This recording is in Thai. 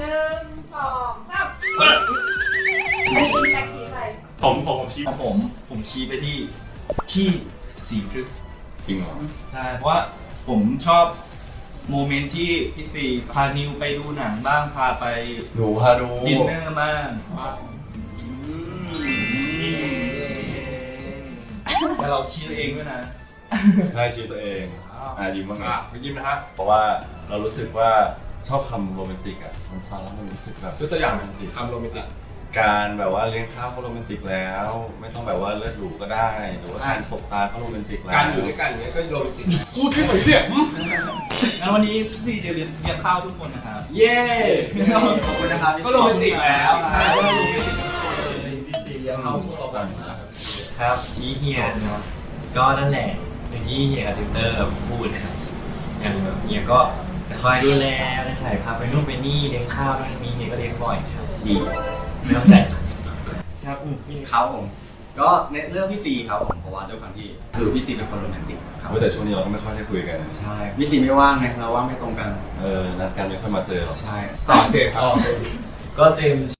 หนึ่งสองสามอันนี้เป็นแบ็คชีสอะไรผมผมผมชี้ของผม ผมชี้ไปที่ที่ซีพฤกษ์จริงเหรอ ใช่ เพราะว่าผมชอบ moment ที่พี่ซีพานิวไปดูหนังบ้างพาไปดูพาดูดินเนอร์บ้างแต่เราคิดเองด้วยนะ ใช่ชี้ตัวเองอะยิ้มบ้างไงอะไปยิ้มนะฮะเพราะว่าเรารู้สึกว่า ชอบคำโรแมนติกอะมันฟังแล้วมันรู้สึกแบบยกตัวอย่างหนึ่งคำโรแมนติก การแบบว่าเลี้ยงข้าวก็โรแมนติกแล้ว ไม่ต้องแบบว่าเลือดหรูก็ได้หรือว่าการสบตาก็โรแมนติกแล้วการอยู่ด้วยกันอย่างเงี้ยก็โรแมนติกพูดแค่ไหนเนี่ยหืมงั้นวันนี้พี่ซีจะเรียนเรียนข้าวทุกคนนะครับ เย้ขอบคุณนะครับก็โรแมนติกแล้วใช่พี่ซียังเข้าพวกเรากันนะครับครับชี้เฮียนะครับก็นั่นแหละอย่างที่เฮียกับติวเตอร์พูดนะครับอย่างแบบเฮียก็จะ คอยดูแลเอาใจใส่พาไปนู่นไปนี่เลี้ยงข้าวมีเฮียก็เลี้ยงบ่อยครับดีไม่ต้องใส่ครับอืมพี่ครับผม ก็ในเรื่องพี่ซีครับผมเพราะว่าด้วยความที่คือพี่ซีเป็นคนโรแมนติกครับแต่ช่วงนี้เราก็ไม่ค่อยได้คุยกัน ใช่พี่ซีไม่ว่างไงเราว่างไม่ตรงกัน เออนัดกันไม่ค่อยมาเจอหรอกใช่ต่อเจมส์ครับก็เจมส์